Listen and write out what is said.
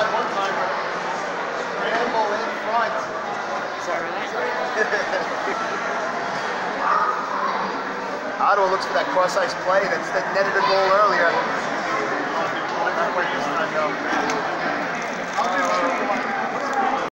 side one in front. Ottawa looks for that cross-ice play that's that netted a goal early.